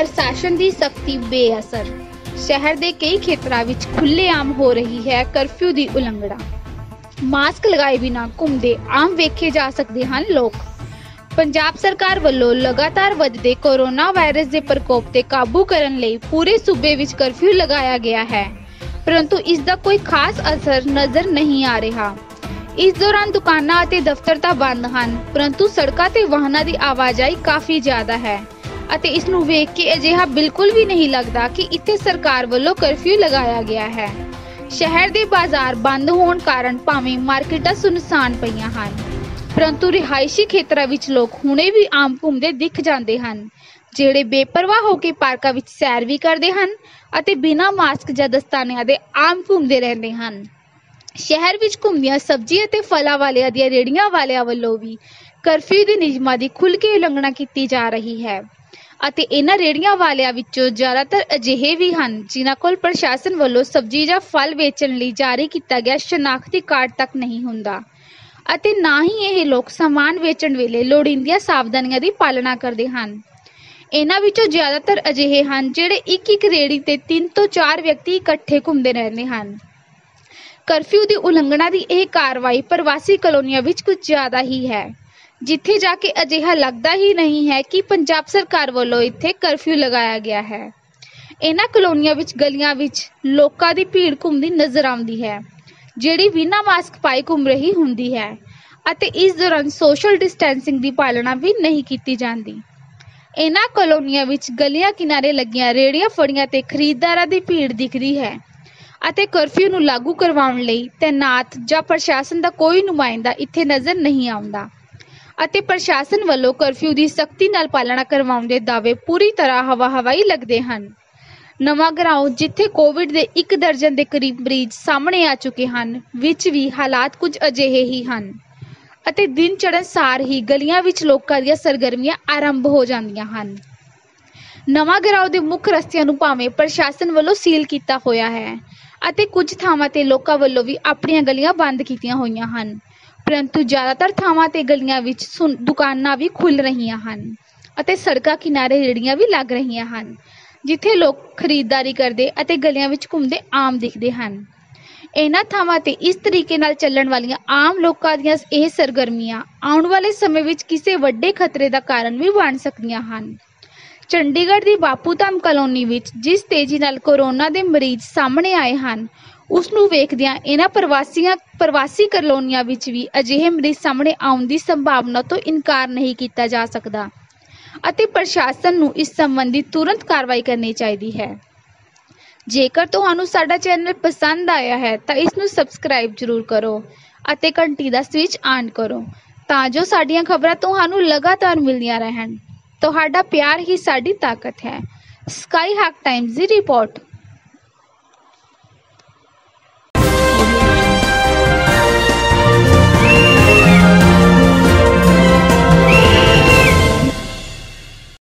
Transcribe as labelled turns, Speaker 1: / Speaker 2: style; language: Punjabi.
Speaker 1: ਪ੍ਰਸ਼ਾਸਨ ਦੀ ਸਖਤੀ ਬੇਅਸਰ। ਸ਼ਹਿਰ ਦੇ ਕਈ ਖੇਤਰਾਂ ਵਿੱਚ ਖੁੱਲ੍ਹੇਆਮ ਹੋ ਰਹੀ ਹੈ ਕਰਫਿਊ ਦੀ ਉਲੰਘਣਾ। ਮਾਸਕ ਲਗਾਏ ਬਿਨਾਂ ਘੁੰਮਦੇ ਆਮ ਵੇਖੇ ਜਾ ਸਕਦੇ ਹਨ ਲੋਕ। ਪੰਜਾਬ ਸਰਕਾਰ ਵੱਲੋਂ ਲਗਾਤਾਰ ਵੱਧਦੇ ਕੋਰੋਨਾ ਵਾਇਰਸ ਦੇ ਪ੍ਰਕੋਪ ਤੇ ਕਾਬੂ ਕਰਨ ਲਈ ਪੂਰੇ ਸੂਬੇ ਵਿੱਚ ਕਰਫਿਊ ਲਗਾਇਆ ਗਿਆ ਹੈ। ਪਰੰਤੂ ਇਸ ਦਾ ਕੋਈ ਖਾਸ ਅਸਰ ਨਜ਼ਰ ਨਹੀਂ ਆ ਰਿਹਾ। ਇਸ ਦੌਰਾਨ ਦੁਕਾਨਾਂ ਅਤੇ ਦਫ਼ਤਰ ਤਾਂ ਬੰਦ ਹਨ, ਪਰੰਤੂ ਸੜਕਾਂ ਤੇ ਵਾਹਨਾਂ ਦੀ ਆਵਾਜਾਈ ਕਾਫੀ ਜ਼ਿਆਦਾ ਹੈ। ਅਤੇ ਇਸ ਨੂੰ ਵੇਖ ਕੇ ਅਜਿਹਾ ਬਿਲਕੁਲ ਵੀ ਨਹੀਂ ਲੱਗਦਾ ਕਿ ਇੱਥੇ ਸਰਕਾਰ ਵੱਲੋਂ ਕਰਫਿਊ ਲਗਾਇਆ ਗਿਆ ਹੈ। ਸ਼ਹਿਰ ਦੇ ਬਾਜ਼ਾਰ ਬੰਦ ਹੋਣ ਕਾਰਨ ਭਾਵੇਂ ਮਾਰਕੀਟਾਂ ਸੁਨਸਾਨ ਪਈਆਂ ਹਨ, ਪਰੰਤੂ ਰਿਹਾਇਸ਼ੀ ਖੇਤਰਾਂ ਵਿੱਚ ਲੋਕ ਹੁਣੇ ਵੀ ਆਮ ਘੁੰਮਦੇ ਦਿਖ ਜਾਂਦੇ ਹਨ, ਜਿਹੜੇ ਬੇਪਰਵਾਹ ਹੋ ਕੇ ਪਾਰਕਾਂ ਵਿੱਚ ਸੈਰ ਵੀ ਕਰਦੇ ਹਨ ਅਤੇ ਬਿਨਾਂ ਮਾਸਕ ਜਾਂ ਦਸਤਾਨਿਆਂ ਦੇ ਆਮ ਘੁੰਮਦੇ ਰਹਿੰਦੇ ਹਨ। ਸ਼ਹਿਰ ਵਿੱਚ ਘੁੰਮਦੀਆਂ ਸਬਜ਼ੀ ਅਤੇ ਫਲਾਂ ਵਾਲਿਆਂ ਦੀਆਂ ਰੇੜੀਆਂ ਵਾਲਿਆਂ ਵੱਲੋਂ ਵੀ ਕਰਫਿਊ ਦੇ ਨਿਯਮਾਂ ਦੀ ਖੁੱਲ੍ਹ ਕੇ ਉਲੰਘਣਾ ਕੀਤੀ ਜਾ ਰਹੀ ਹੈ। ਅਤੇ ਇਹਨਾਂ ਰੇਹੜੀਆਂ ਵਾਲਿਆਂ ਵਿੱਚੋਂ ਜ਼ਿਆਦਾਤਰ ਅਜਿਹੇ ਵੀ ਹਨ ਜਿਨ੍ਹਾਂ ਕੋਲ ਪ੍ਰਸ਼ਾਸਨ ਵੱਲੋਂ ਸਬਜ਼ੀ ਜਾਂ ਫਲ ਵੇਚਣ ਲਈ ਜਾਰੀ ਕੀਤਾ ਗਿਆ ਸ਼ਨਾਖਤੀ ਕਾਰਡ ਤੱਕ ਨਹੀਂ ਹੁੰਦਾ। ਅਤੇ ਨਾ ਹੀ ਇਹ ਲੋਕ ਸਾਮਾਨ ਵੇਚਣ ਵੇਲੇ ਲੋੜੀਂਦੀਆਂ ਸਾਵਧਾਨੀਆਂ ਦੀ ਪਾਲਣਾ ਕਰਦੇ ਹਨ। ਇਹਨਾਂ ਵਿੱਚੋਂ ਜ਼ਿਆਦਾਤਰ ਅਜਿਹੇ ਹਨ ਜਿਹੜੇ ਇੱਕ ਇੱਕ ਰੇਹੜੀ ਤੇ ਤਿੰਨ ਤੋਂ ਚਾਰ ਵਿਅਕਤੀ ਇਕੱਠੇ ਘੁੰਮਦੇ ਰਹਿੰਦੇ ਹਨ। ਕਰਫਿਊ ਦੀ ਉਲੰਘਣਾ ਦੀ ਇਹ ਕਾਰਵਾਈ ਪ੍ਰਵਾਸੀ ਕਲੋਨੀਆਂ ਵਿੱਚ ਕੁਝ ਜ਼ਿਆਦਾ ਹੀ ਹੈ। ਜਿੱਥੇ ਜਾ ਕੇ ਅਜਿਹਾ ਲੱਗਦਾ ਹੀ ਨਹੀਂ ਹੈ ਕਿ ਪੰਜਾਬ ਸਰਕਾਰ ਵੱਲੋਂ ਇੱਥੇ ਕਰਫਿਊ ਲਗਾਇਆ ਗਿਆ ਹੈ। ਇਹਨਾਂ ਕਲੋਨੀਆਂ ਵਿੱਚ, ਗਲੀਆਂ ਵਿੱਚ ਲੋਕਾਂ ਦੀ ਭੀੜ ਘੁੰਮਦੀ ਨਜ਼ਰ ਆਉਂਦੀ ਹੈ, ਜਿਹੜੀ ਬਿਨਾਂ ਮਾਸਕ ਪਾਏ ਘੁੰਮ ਰਹੀ ਹੁੰਦੀ ਹੈ ਅਤੇ ਇਸ ਦੌਰਾਨ ਸੋਸ਼ਲ ਡਿਸਟੈਂਸਿੰਗ ਦੀ ਪਾਲਣਾ ਵੀ ਨਹੀਂ ਕੀਤੀ ਜਾਂਦੀ। ਇਹਨਾਂ ਕਲੋਨੀਆਂ ਵਿੱਚ ਗਲੀਆਂ ਕਿਨਾਰੇ ਲੱਗੀਆਂ ਰੇੜੀਆਂ ਫੜੀਆਂ ਤੇ ਖਰੀਦਦਾਰਾਂ ਦੀ ਭੀੜ ਦਿਖਦੀ ਹੈ ਅਤੇ ਕਰਫਿਊ ਨੂੰ ਲਾਗੂ ਕਰਵਾਉਣ ਲਈ ਤੈਨਾਤ ਜਾਂ ਪ੍ਰਸ਼ਾਸਨ ਦਾ ਕੋਈ ਨੁਮਾਇੰਦਾ ਇੱਥੇ ਨਜ਼ਰ ਨਹੀਂ ਆਉਂਦਾ। ਅਤੇ ਪ੍ਰਸ਼ਾਸਨ ਵੱਲੋਂ ਕਰਫਿਊ ਦੀ ਸਖਤੀ ਨਾਲ ਪਾਲਣਾ ਕਰਵਾਉਣ ਦੇ ਦਾਅਵੇ ਪੂਰੀ ਤਰ੍ਹਾਂ ਹਵਾ ਹਵਾਈ ਲੱਗਦੇ ਹਨ। ਨਵਾਂ ਗਰਾਉਂ ਜਿੱਥੇ ਕੋਵਿਡ ਦੇ ਇੱਕ ਦਰਜਨ ਦੇ ਕਰੀਬ ਮਰੀਜ਼ ਸਾਹਮਣੇ ਆ ਚੁੱਕੇ ਹਨ, ਵਿੱਚ ਵੀ ਹਾਲਾਤ ਕੁਝ ਅਜਿਹੇ ਹੀ ਹਨ। ਅਤੇ ਦਿਨ ਚੜ੍ਹਨ ਸਾਰ ਹੀ ਗਲੀਆਂ ਵਿੱਚ ਲੋਕਾਂ ਦੀਆਂ ਸਰਗਰਮੀਆਂ ਆਰੰਭ ਹੋ ਜਾਂਦੀਆਂ ਹਨ। ਨਵਾਂ ਗਰਾਉਂ ਦੇ ਮੁੱਖ ਰਸਤਿਆਂ ਨੂੰ ਭਾਵੇਂ ਪ੍ਰਸ਼ਾਸਨ ਵੱਲੋਂ ਸੀਲ ਕੀਤਾ ਹੋਇਆ ਹੈ, ਅਤੇ ਕੁਝ ਥਾਵਾਂ ਤੇ ਲੋਕਾਂ ਵੱਲੋਂ ਵੀ ਆਪਣੀਆਂ ਗਲੀਆਂ ਬੰਦ ਕੀਤੀਆਂ ਹੋਈਆਂ ਹਨ। ਪਰੰਤੂ ਜ਼ਿਆਦਾਤਰ ਥਾਵਾਂ ਤੇ ਗਲੀਆਂ ਵਿੱਚ ਦੁਕਾਨਾਂ ਵੀ ਖੁੱਲ ਰਹੀਆਂ ਹਨ ਅਤੇ ਸੜਕਾਂ ਕਿਨਾਰੇ ਰੇੜੀਆਂ ਵੀ ਲੱਗ ਰਹੀਆਂ ਹਨ, ਜਿੱਥੇ ਲੋਕ ਖਰੀਦਦਾਰੀ ਕਰਦੇ ਅਤੇ ਗਲੀਆਂ ਵਿੱਚ ਘੁੰਮਦੇ ਆਮ ਦਿਖਦੇ ਹਨ। ਇਹਨਾਂ ਥਾਵਾਂ ਤੇ ਇਸ ਤਰੀਕੇ ਨਾਲ ਚੱਲਣ ਵਾਲੀਆਂ ਆਮ ਲੋਕਾਂ ਦੀਆਂ ਇਹ ਸਰਗਰਮੀਆਂ ਆਉਣ ਵਾਲੇ ਸਮੇਂ ਵਿੱਚ ਕਿਸੇ ਵੱਡੇ ਖਤਰੇ ਦਾ ਕਾਰਨ ਵੀ ਬਣ ਸਕਦੀਆਂ ਹਨ। ਚੰਡੀਗੜ੍ਹ ਦੀ ਬਾਪੂ ਧਾਮ ਕਲੋਨੀ ਵਿੱਚ ਜਿਸ ਤੇਜ਼ੀ ਨਾਲ ਕੋਰੋਨਾ ਦੇ ਮਰੀਜ਼ ਸਾਹਮਣੇ ਆਏ ਹਨ ਉਸ ਨੂੰ ਵੇਖਦਿਆਂ ਇਹਨਾਂ ਪ੍ਰਵਾਸੀਆਂ, ਪ੍ਰਵਾਸੀ ਕਲੋਨੀਆਂ ਵਿੱਚ ਵੀ ਅਜਿਹੇ ਮਰੀਜ਼ ਸਾਹਮਣੇ ਆਉਣ ਦੀ ਸੰਭਾਵਨਾ ਤੋਂ ਇਨਕਾਰ ਨਹੀਂ ਕੀਤਾ ਜਾ ਸਕਦਾ ਅਤੇ ਪ੍ਰਸ਼ਾਸਨ ਨੂੰ ਇਸ ਸੰਬੰਧੀ ਤੁਰੰਤ ਕਾਰਵਾਈ ਕਰਨੀ ਚਾਹੀਦੀ ਹੈ। ਜੇਕਰ ਤੁਹਾਨੂੰ ਸਾਡਾ ਚੈਨਲ ਪਸੰਦ ਆਇਆ ਹੈ, ਤਾਂ ਇਸ ਨੂੰ ਸਬਸਕ੍ਰਾਈਬ ਜ਼ਰੂਰ ਕਰੋ ਅਤੇ ਘੰਟੀ ਦਾ ਸਵਿਚ ਆਨ ਕਰੋ ਤਾਂ ਜੋ ਸਾਡੀਆਂ ਖਬਰਾਂ ਤੁਹਾਨੂੰ ਲਗਾਤਾਰ ਮਿਲਦੀਆਂ ਰਹਿਣ। ਤੁਹਾਡਾ ਪਿਆਰ ਹੀ ਸਾਡੀ ਤਾਕਤ ਹੈ। ਸਕਾਈ ਹਾਕ ਟਾਈਮਜ਼ ਦੀ ਰਿਪੋਰਟ।